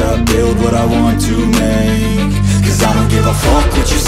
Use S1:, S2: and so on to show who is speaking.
S1: up Build what I want to make.
S2: Cause I don't give a fuck what you say